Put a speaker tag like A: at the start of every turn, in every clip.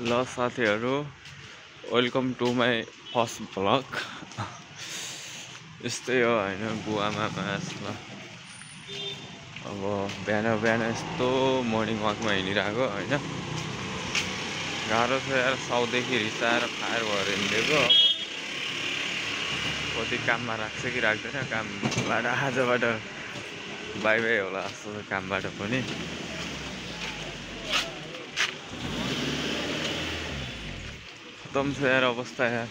A: ल साथीहरू welcome to my first vlog यस्तै हो होइन गुवामा ल अब बिहान बिहान यस्तो मर्निङ वाकमा हिँडिरहेको होइन। गाह्रो छ यार साउदेखि रिसाएर फायर भएर हिँडेको कति काममा राख्छ कि राख्दैन कामबाट आजबाट बाई बाई होला जस्तो कामबाट पनि। खतम छ यार अवस्था यार।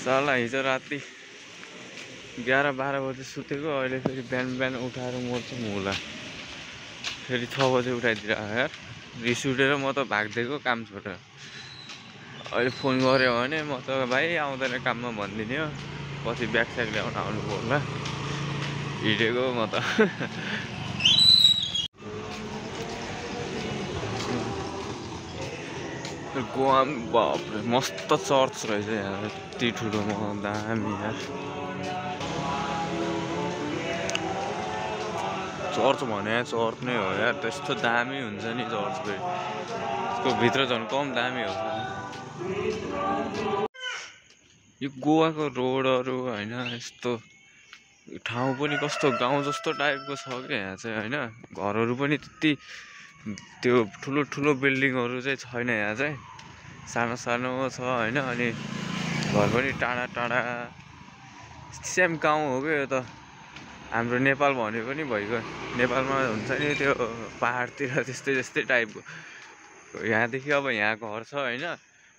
A: साला हिजो राति एघार बाह्र बजी सुतेको अहिले फेरि बिहान बिहान उठाएर मर्छु मुला फेरि छ बजी उठाइदिएर यार। रिस उठेर म त भागिदिएको काम छोडेर। अहिले फोन गऱ्यो भने म त भाइ आउँदैन काममा भनिदिने हो। पछि ब्याग स्याग ल्याउन आउनु होला। हिँडेको म त। गोवा बाप्रे मस्त चर्च रहेछ यहाँ। यति ठुलो म दामी यार। चर्च भने चर्च नै हो यार। त्यस्तो दामी हुन्छ नि चर्च त्यसको भित्र झन् कम दामी हो। यो गोवाको रोडहरू होइन यस्तो ठाउँ पनि कस्तो गाउँ जस्तो टाइपको छ क्या यहाँ चाहिँ होइन? घरहरू पनि त्यति त्यो ठुलो ठुलो बिल्डिङहरू चाहिँ छैन यहाँ चाहिँ। सानो सानो छ होइन अनि घर पनि टाढा टाढा। सेम गाउँ हो क्या यो त। हाम्रो नेपाल भने पनि भइगयो। नेपालमा हुन्छ नि त्यो पाहाडतिर त्यस्तै त्यस्तै टाइपको यहाँदेखि अब यहाँ घर छ होइन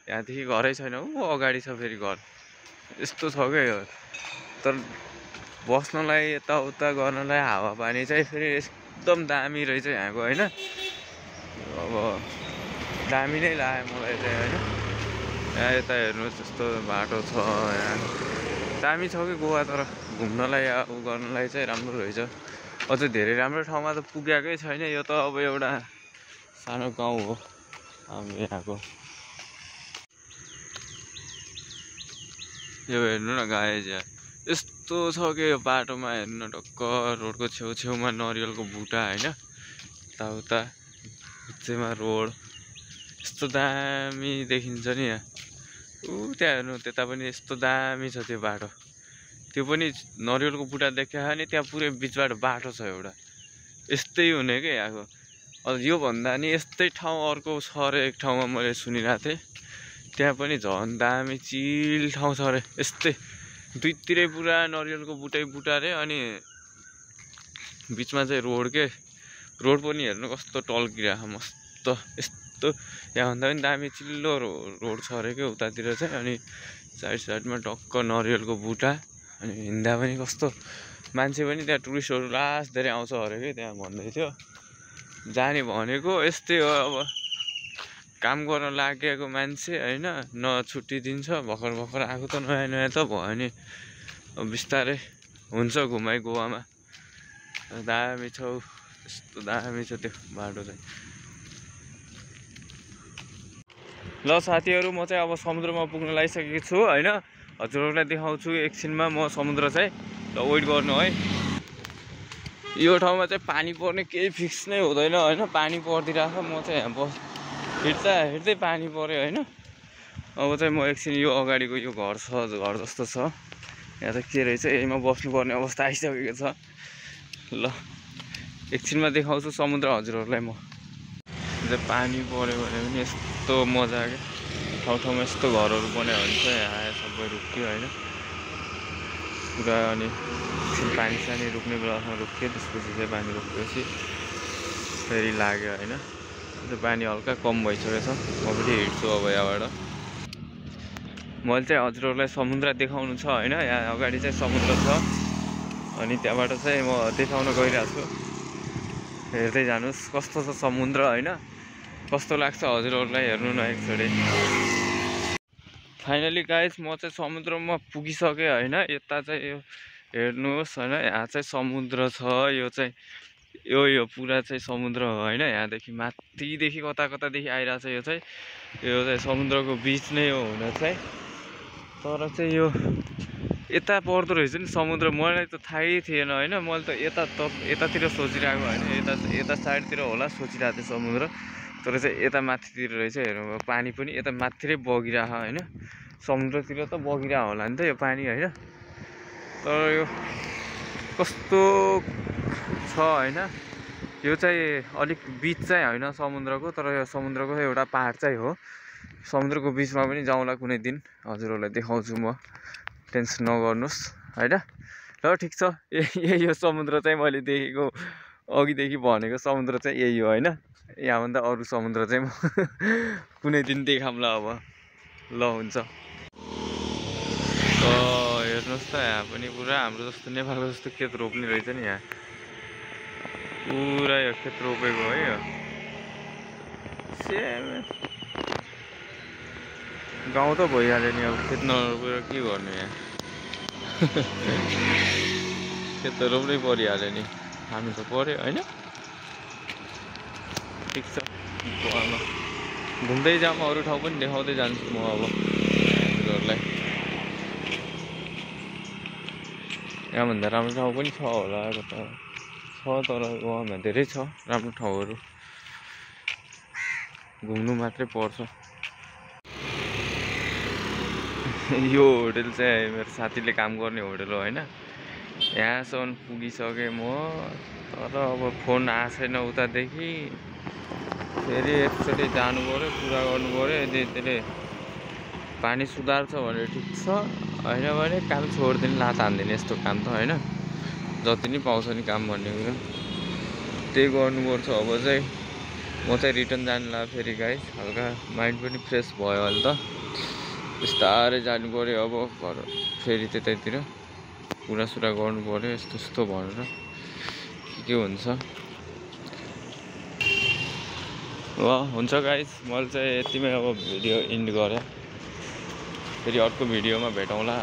A: यहाँदेखि घरै छैन। ऊ अगाडि छ फेरि घर। यस्तो छ क्या यो। तर बस्नलाई यताउता गर्नलाई हावापानी चाहिँ फेरि एकदम दामी रहेछ यहाँको होइन। अब दामी नै लाग्यो मलाई चाहिँ होइन। यहाँ यता हेर्नुहोस् यस्तो बाटो छ यहाँ। दामी छ कि गोवा तर घुम्नलाई उ गर्नलाई चाहिँ राम्रो रहेछ। अझै धेरै राम्रो ठाउँमा त पुगेकै छैन यो त अब एउटा सानो गाउँ हो हाम्रो यहाँको। यो हेर्नु न गाई चाहिँ यस्तो छ कि यो बाटोमा हेर्नु न ढक्क रोडको छेउछेउमा नरिवलको बुट्टा होइन। यताउता। बिचैमा रोड। यस्तो दामी देखिन्छ नि यहाँ। ऊ त्यहाँ हेर्नु त्यता पनि यस्तो दामी छ त्यो बाटो। त्यो पनि नरिवलको बुट्टा देख्यो भने त्यहाँ पुरै बिचबाट बाटो छ एउटा। यस्तै हुने क्या यहाँको अझ योभन्दा नि यस्तै ठाउँ अर्को छ अरे एक ठाउँमा मैले सुनिरहेको थिएँ। त्यहाँ पनि झन् दामी चिल ठाउँ छ अरे। यस्तै। दुईतिरै पुरा नरिवलको बुटै बुटा अरे अनि बिचमा चाहिँ रोड के? रोड पनि हेर्नु कस्तो टल्किरहेको मस्त यस्तो। यहाँभन्दा पनि दामी चिल्लो रोड छ अरे क्या उतातिर चाहिँ अनि साइड साइडमा टक्क नरिवलको बुटा अनि हिँड्दा पनि कस्तो। मान्छे पनि त्यहाँ टुरिस्टहरू लास्ट धेरै आउँछ अरे कि त्यहाँ भन्दै थियो। जाने भनेको यस्तै हो अब। काम गर्न लागेको मान्छे होइन न छुट्टी दिन्छ भर्खर भर्खर आएको त नयाँ नयाँ त भयो नि। अब बिस्तारै हुन्छ घुमाइ गोवामा। दामी छ। हौ यस्तो दामी छ त्यो बाटो चाहिँ। ल साथीहरू म चाहिँ अब समुद्रमा पुग्न लागिसकेको छु होइन? हजुरहरूलाई देखाउँछु एकछिनमा म समुद्र चाहिँ ल वेट गर्नु है। यो ठाउँमा चाहिँ पानी पर्ने केही फिक्स नै हुँदैन होइन? पानी परिदिरहेको म चाहिँ बस हिँड्दा हिँड्दै पानी पऱ्यो होइन? अब चाहिँ म एकछिन यो अगाडिको यो घर छ घर जस्तो छ। यहाँ चाहिँ के रहेछ यहीमा बस्नुपर्ने अवस्था आइसकेको छ। ल। एकछिनमा देखाउँछु समुद्र हजुरहरूलाई म। पानी पऱ्यो भने पनि यस्तो मजा क्या। ठाउँ ठाउँमा यस्तो घरहरू बनायो भने चाहिँ आयो सबै रुख्यो होइन। पुरा अनि एकछिन पानी सानी रुक्ने बेलामा रुख्यो त्यसपछि चाहिँ पानी रोकेपछि फेरि लाग्यो होइन। त्यो पानी हल्का कम भइसकेको छ म पनि हिँड्छु अब यहाँबाट। मैले चाहिँ हजुरहरूलाई समुद्र देखाउनु छ होइन। यहाँ अगाडि चाहिँ समुद्र छ। अनि त्यहाँबाट चाहिँ म देखाउन गइरहेको छु। हेर्दै जानुहोस् कस्तो छ समुद्र होइन? कस्तो लाग्छ हजुरहरूलाई हेर्नु न एकचोटि। फाइनली गाइज म चाहिँ समुद्रमा पुगिसकेँ होइन? यता चाहिँ यो हेर्नुहोस् होइन? यहाँ चाहिँ समुद्र छ यो चाहिँ यो यो पुरा चाहिँ समुद्र हो होइन? यहाँदेखि माथिदेखि कता कतादेखि आइरहेछ यो चाहिँ। यो चाहिँ समुद्रको बिच नै हो हुन चाहिँ। तर चाहिँ यो यता पर्दो रहेछ नि समुद्र। मलाई त थाहै थिएन होइन? मैले त यता त यतातिर सोचिरहेको होइन यता यता साइडतिर होला सोचिरहेको थिएँ समुद्र। तर चाहिँ यता माथितिर रहेछ हेर्नु पानी पनि यता माथितिरै बगिरहेको होइन? समुद्रतिर त बगिरहेको होला नि त यो पानी होइन? तर यो कस्तो छ होइन? यो चाहिँ अलिक बिच चाहिँ होइन समुद्रको तर यो समुद्रको एउटा पाहाड चाहिँ हो। समुद्रको बिचमा पनि जाउँला कुनै दिन। हजुरहरूलाई देखाउँछु म। टेन्सन नगर्नुहोस् होइन? ल ठिक छ। यही हो समुद्र चाहिँ मैले देखेको अघिदेखि भनेको समुद्र चाहिँ यही हो होइन? यहाँभन्दा अरू समुद्र चाहिँ म कुनै दिन देखाउँला अब। ल हुन्छ। हेर्नुहोस् त यहाँ पनि पुरा हाम्रो जस्तो नेपालको जस्तो खेत रोप्ने रहेछ नि यहाँ। पुरा यो खेत रोपेको है यो। सेम गाउँ त भइहाल्यो नि अब खेत नरोपेर के गर्नु यहाँ? खेत त रोप्नै परिहाल्यो नि। हामी त पऱ्यो होइन? ठिक छ। घुम्दै जाऊँ अरू ठाउँ पनि देखाउँदै जान्छु म अब हजुरहरूलाई यहाँभन्दा राम्रो ठाउँ पनि छ होला कता छ तर गोवामा धेरै छ राम्रो ठाउँहरू। घुम्नु मात्रै पर्छ। यो होटेल चाहिँ मेरो साथीले काम गर्ने होटेल हो होइन? यहाँसम्म पुगिसकेँ म तर अब फोन आएको छैन उतादेखि। फेरि एकचोटि जानु पऱ्यो कुरा गर्नु पऱ्यो। यदि त्यसले पानी सुधार्छ भने ठिक छ। होइन भने काम छोडिदिने लात हान्दिने यस्तो काम त होइन। जति नै पाउँछ नि काम भन्ने कुरो। त्यही गर्नुपर्छ। अब चाहिँ म चाहिँ रिटर्न जानु ला फेरि गाई हल्का माइन्ड पनि फ्रेस भयो अहिले त। बिस्तारै जानु पऱ्यो अब घर फेरि त्यतैतिर कुरासुरा गर्नु पऱ्यो यस्तो यस्तो भनेर के के हुन्छ ल हुन्छ गाइस मैले चाहिँ यतिमै अब भिडियो इन्ड गरेँ फेरि अर्को भिडियोमा भेटौँला